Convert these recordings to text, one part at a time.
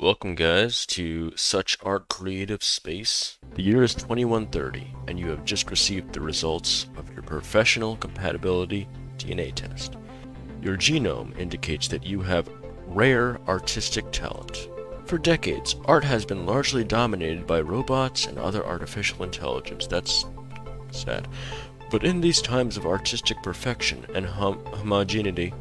Welcome, guys, to Such Art Creative Space. The year is 2130, and you have just received the results of your professional compatibility DNA test. Your genome indicates that you have rare artistic talent. For decades, art has been largely dominated by robots and other artificial intelligence. That's sad. But in these times of artistic perfection and hom- homogeneity,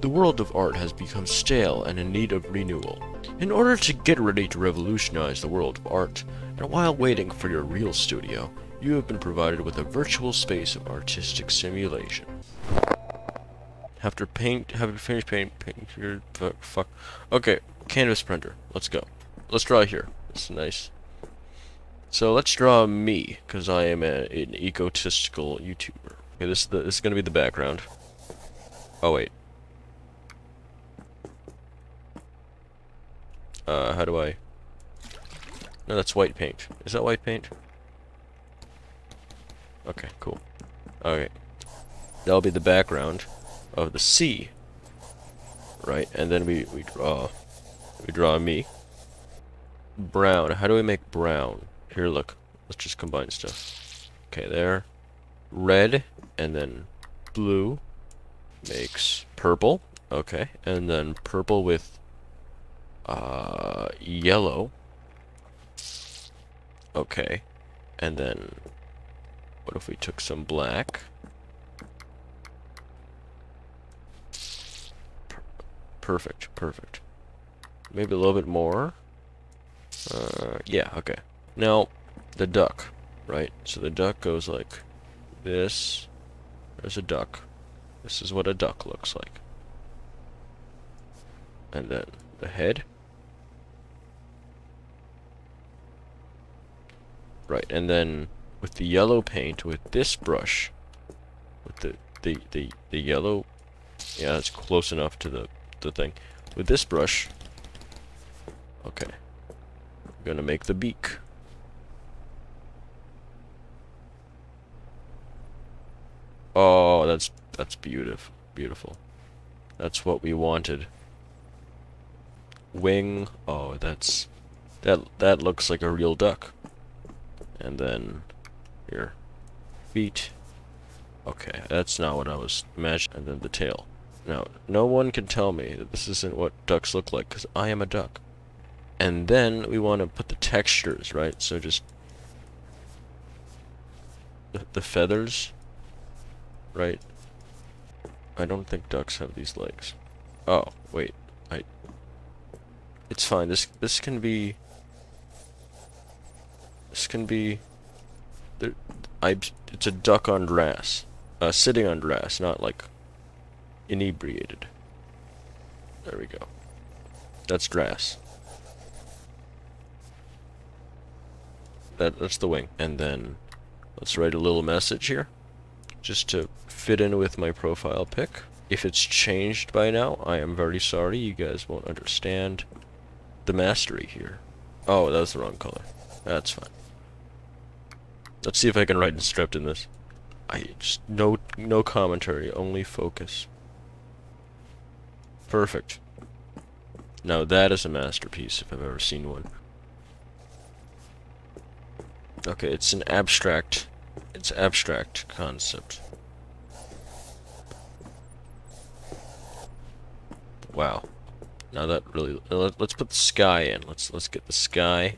the world of art has become stale and in need of renewal. In order to get ready to revolutionize the world of art, and while waiting for your real studio, you have been provided with a virtual space of artistic simulation. After paint, have to finish paint, paint your, fuck, fuck. Okay, canvas printer, let's go. Let's draw here. It's nice. So let's draw me, because I am a, an egotistical YouTuber. Okay, this is, the, this is to be the background. Oh wait, Uh, how do I... No, that's white paint. Is that white paint? Okay, cool. Okay. That'll be the background of the sea. Right, and then we, we draw... We draw me. Brown. How do we make brown? Here, look. Let's just combine stuff. Okay, there. Red, and then blue makes purple. Okay, and then purple with uh, yellow. Okay. And then, what if we took some black? Per perfect, perfect. Maybe a little bit more. Uh, yeah, okay. Now, the duck, right? So the duck goes like this. There's a duck. This is what a duck looks like. And then the head. Right, and then with the yellow paint, with this brush, with the, the, the, the yellow, yeah, that's close enough to the, the thing. With this brush, okay, I'm gonna make the beak. Oh, that's, that's beautiful, beautiful. That's what we wanted. Wing, oh, that's, that, that looks like a real duck. And then here. Feet. Okay, that's not what I was imagining. And then the tail. Now, no one can tell me that this isn't what ducks look like, because I am a duck. And then we want to put the textures, right? So just... The, the feathers, right? I don't think ducks have these legs. Oh, wait. I... It's fine. This this can be this can be... There, I, it's a duck on grass. Uh, sitting on grass, not like inebriated. There we go. That's grass. That, that's the wing. And then let's write a little message here. Just to fit in with my profile pic. If it's changed by now, I am very sorry. You guys won't understand the mastery here. Oh, that was the wrong color. That's fine. Let's see if I can write in script in this. I just no no commentary, only focus. Perfect. Now that is a masterpiece if I've ever seen one. Okay, it's an abstract it's abstract concept. Wow. Now that really let's put the sky in. Let's let's get the sky.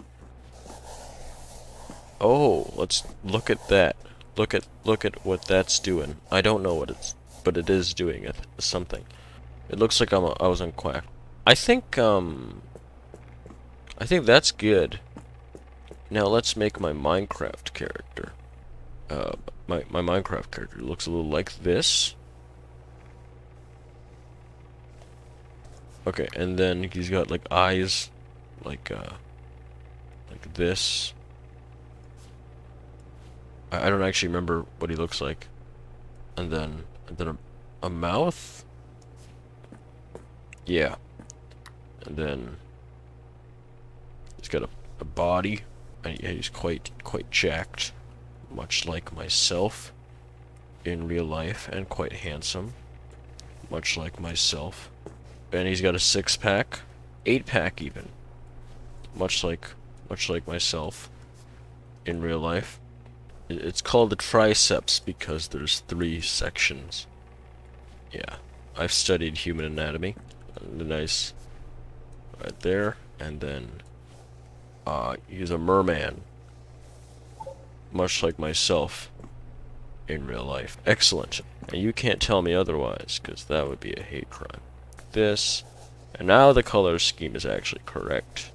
Oh, let's look at that. Look at look at what that's doing. I don't know what it's, but it is doing it something. It looks like I'm a, I was on quack. I think um. I think that's good. Now let's make my Minecraft character. Uh, my my Minecraft character looks a little like this. Okay, and then he's got like eyes, like uh, like this. I, I don't actually remember what he looks like. And then, and then a, a mouth? Yeah. And then he's got a, a body. And he's quite quite jacked, much like myself in real life, and quite handsome, much like myself. And he's got a six pack, eight pack even. much like much like myself in real life. It's called the triceps because there's three sections. Yeah, I've studied human anatomy. The nice right there, and then uh, he's a merman, much like myself in real life. Excellent. And you can't tell me otherwise, because that would be a hate crime. This, and now the color scheme is actually correct.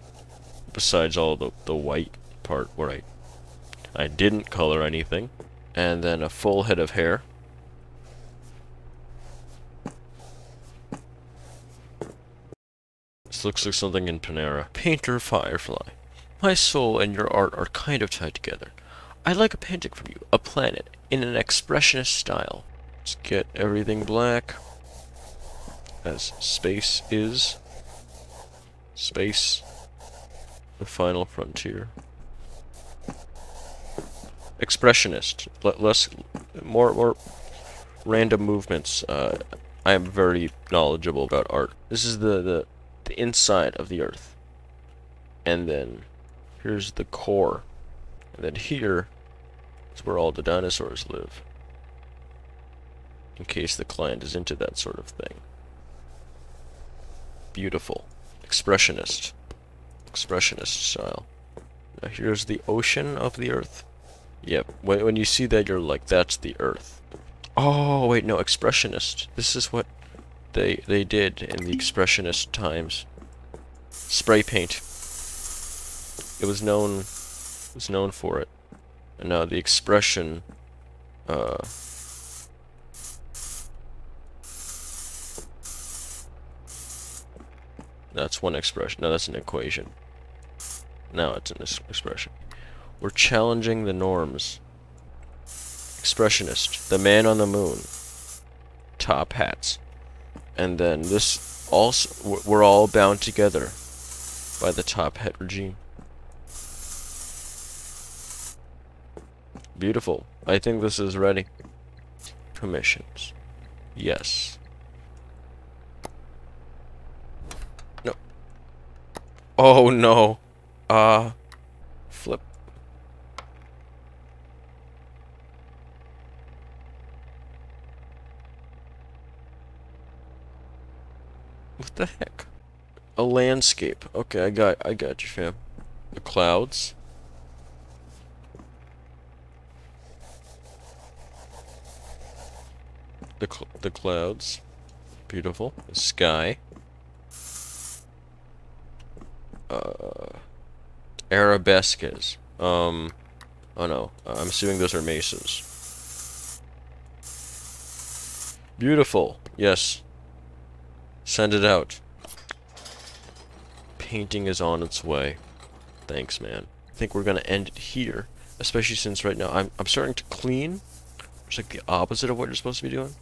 Besides all the, the white part where I, I didn't color anything. And then a full head of hair. This looks like something in Panera. Painted Firefly. My soul and your art are kind of tied together. I'd like a painting from you, a planet, in an expressionist style. Let's get everything black, as space is. Space, the final frontier. Expressionist, less, more, more random movements. Uh, I am very knowledgeable about art. This is the, the, the inside of the earth. And then here's the core. And then here is where all the dinosaurs live. In case the client is into that sort of thing. Beautiful. Expressionist. Expressionist style. Now here's the ocean of the earth. Yep, when, when you see that you're like, that's the earth. Oh, wait, no, expressionist. This is what they they did in the expressionist times. Spray paint. It was known was known for it. And now the expression, uh, that's one expression. No, that's an equation. Now it's an expression. We're challenging the norms. Expressionist, the man on the moon, top hats. And then this also, we're all bound together by the top hat regime. Beautiful. I think this is ready. Permissions. Yes. No. Oh no. Uh. Flip. What the heck? A landscape. Okay, I got I got you, fam. The clouds. the, cl the clouds. Beautiful. The sky. Uh, arabesques. Um, oh no. I'm assuming those are mesas. Beautiful. Yes. Send it out. Painting is on its way. Thanks, man. I think we're gonna end it here. Especially since right now I'm, I'm starting to clean. It's like the opposite of what you're supposed to be doing.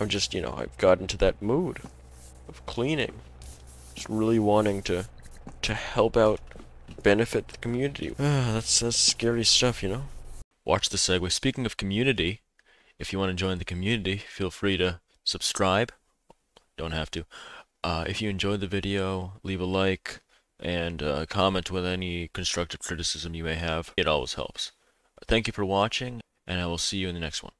I'm just, you know, I've got into that mood of cleaning. Just really wanting to to help out, benefit the community. That's, that's scary stuff, you know? Watch the segue. Speaking of community, if you want to join the community, feel free to subscribe. Don't have to. Uh, if you enjoyed the video, leave a like and uh, comment with any constructive criticism you may have. It always helps. Thank you for watching, and I will see you in the next one.